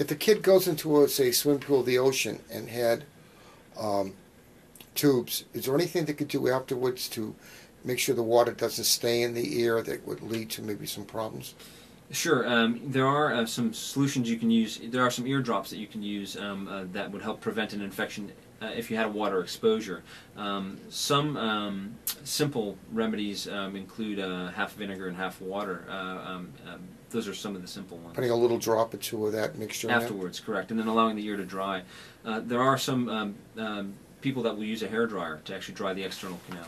if the kid goes into a say swimming pool of the ocean and had um, tubes, is there anything they could do afterwards to make sure the water doesn't stay in the ear that would lead to maybe some problems? Sure. Um, there are uh, some solutions you can use. There are some ear drops that you can use um, uh, that would help prevent an infection uh, if you had a water exposure. Um, some um, simple remedies um, include uh, half vinegar and half water. Uh, um, um, those are some of the simple ones. Putting a little drop or two of that mixture in? Afterwards, correct, and then allowing the ear to dry. Uh, there are some um, um, people that will use a hair dryer to actually dry the external canal.